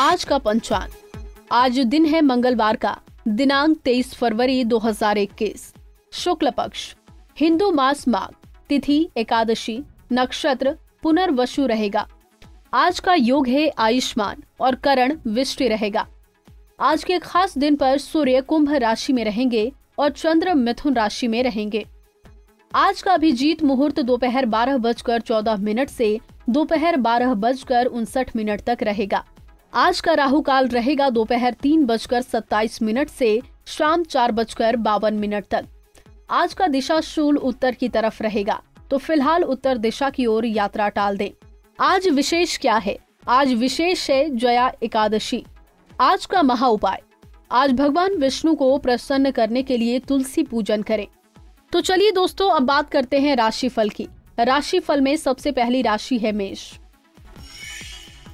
आज का पंचांग। आज दिन है मंगलवार का, दिनांक 23 फरवरी 2021 शुक्ल पक्ष, हिंदू मास माघ, तिथि एकादशी, नक्षत्र पुनर्वशु रहेगा। आज का योग है आयुष्मान और करण विष्टि रहेगा। आज के खास दिन पर सूर्य कुंभ राशि में रहेंगे और चंद्र मिथुन राशि में रहेंगे। आज का अभिजीत मुहूर्त दोपहर बारह बजकर चौदह मिनट से दोपहर बारह बजकर उनसठ मिनट तक रहेगा। आज का राहु काल रहेगा दोपहर तीन बजकर सत्ताईस मिनट से शाम चार बजकर बावन मिनट तक। आज का दिशा शूल उत्तर की तरफ़ रहेगा तो फ़िलहाल उत्तर दिशा की ओर यात्रा टाल दें। आज विशेष क्या है? आज विशेष है जया एकादशी। आज का महा उपाय। आज भगवान विष्णु को प्रसन्न करने के लिए तुलसी पूजन करें। तो चलिए दोस्तों, अब बात करते हैं राशि फल की। राशि फल में सबसे पहली राशि है मेष।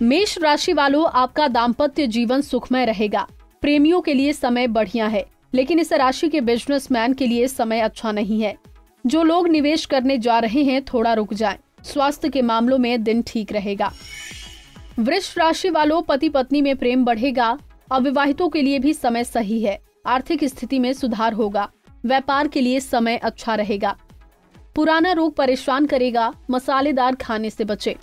मेष राशि वालों, आपका दाम्पत्य जीवन सुखमय रहेगा। प्रेमियों के लिए समय बढ़िया है, लेकिन इस राशि के बिजनेसमैन के लिए समय अच्छा नहीं है। जो लोग निवेश करने जा रहे हैं, थोड़ा रुक जाएँ। स्वास्थ्य के मामलों में दिन ठीक रहेगा। वृक्ष राशि वालों पति पत्नी में प्रेम बढ़ेगा। अविवाहितों के लिए भी समय सही है। आर्थिक स्थिति में सुधार होगा। व्यापार के लिए समय अच्छा रहेगा। पुराना रोग परेशान करेगा। मसालेदार खाने से बचे।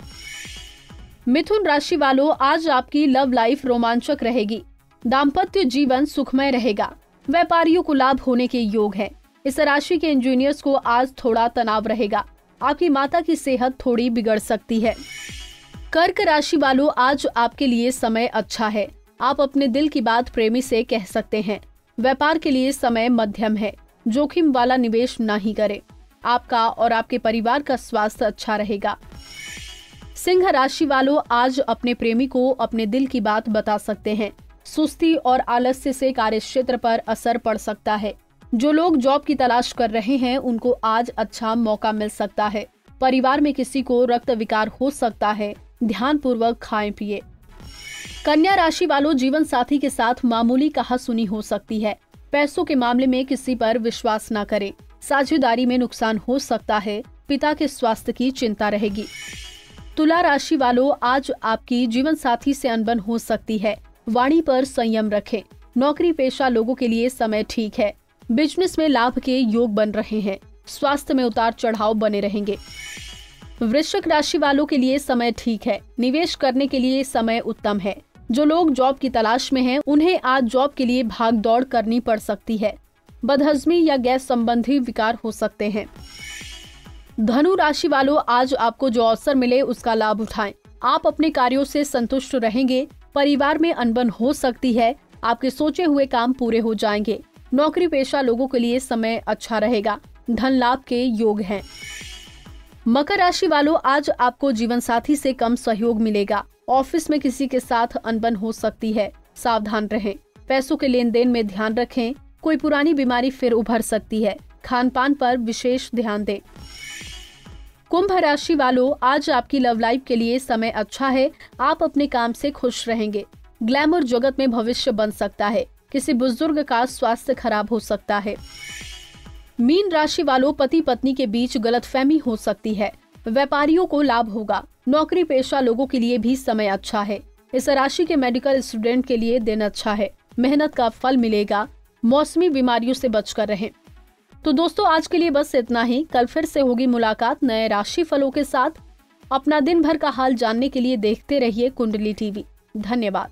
मिथुन राशि वालों, आज आपकी लव लाइफ रोमांचक रहेगी। दाम्पत्य जीवन सुखमय रहेगा। व्यापारियों को लाभ होने के योग है। इस राशि के इंजीनियर्स को आज थोड़ा तनाव रहेगा। आपकी माता की सेहत थोड़ी बिगड़ सकती है। कर्क राशि वालों, आज आपके लिए समय अच्छा है। आप अपने दिल की बात प्रेमी से कह सकते हैं। व्यापार के लिए समय मध्यम है। जोखिम वाला निवेश नहीं करें। आपका और आपके परिवार का स्वास्थ्य अच्छा रहेगा। सिंह राशि वालों आज अपने प्रेमी को अपने दिल की बात बता सकते हैं। सुस्ती और आलस्य से कार्य क्षेत्र पर असर पड़ सकता है। जो लोग जॉब की तलाश कर रहे हैं, उनको आज अच्छा मौका मिल सकता है। परिवार में किसी को रक्त विकार हो सकता है। ध्यान पूर्वक खाए, पिए। कन्या राशि वालों जीवन साथी के साथ मामूली कहा सुनी हो सकती है। पैसों के मामले में किसी पर विश्वास न करें। साझेदारी में नुकसान हो सकता है। पिता के स्वास्थ्य की चिंता रहेगी। तुला राशि वालों आज आपकी जीवन साथी से अनबन हो सकती है। वाणी पर संयम रखें। नौकरी पेशा लोगों के लिए समय ठीक है। बिज़नेस में लाभ के योग बन रहे हैं। स्वास्थ्य में उतार चढ़ाव बने रहेंगे। वृश्चिक राशि वालों के लिए समय ठीक है। निवेश करने के लिए समय उत्तम है। जो लोग जॉब की तलाश में हैं, उन्हें आज जॉब के लिए भाग दौड़ करनी पड़ सकती है। बदहजमी या गैस संबंधी विकार हो सकते हैं। धनु राशि वालों, आज आपको जो अवसर मिले उसका लाभ उठाएँ। आप अपने कार्यों से संतुष्ट रहेंगे, परिवार में अनबन हो सकती है, आपके सोचे हुए काम पूरे हो जाएँगे। नौकरी पेशा लोगों के लिए समय अच्छा रहेगा, धन लाभ के योग हैं। मकर राशि वालों, आज आपको जीवन साथी से कम सहयोग मिलेगा। ऑफ़िस में किसी के साथ अनबन हो सकती है, सावधान रहें। पैसों के लेन देन में ध्यान रखें, कोई पुरानी बीमारी फिर उभर सकती है। खान पान पर विशेष ध्यान दें। कुंभ राशि वालों, आज आपकी लव लाइफ के लिए समय अच्छा है। आप अपने काम से खुश रहेंगे। ग्लैमर जगत में भविष्य बन सकता है। किसी बुज़ुर्ग का स्वास्थ्य खराब हो सकता है। मीन राशि वालों पति पत्नी के बीच गलतफहमी हो सकती है। व्यापारियों को लाभ होगा। नौकरी पेशा लोगों के लिए भी समय अच्छा है। इस राशि के मेडिकल स्टूडेंट के लिए दिन अच्छा है। मेहनत का फल मिलेगा। मौसमी बीमारियों से बचकर रहें। तो दोस्तों, आज के लिए बस इतना ही। कल फिर से होगी मुलाकात नए राशि फलों के साथ। अपना दिन भर का हाल जानने के लिए देखते रहिए कुंडली टीवी। धन्यवाद।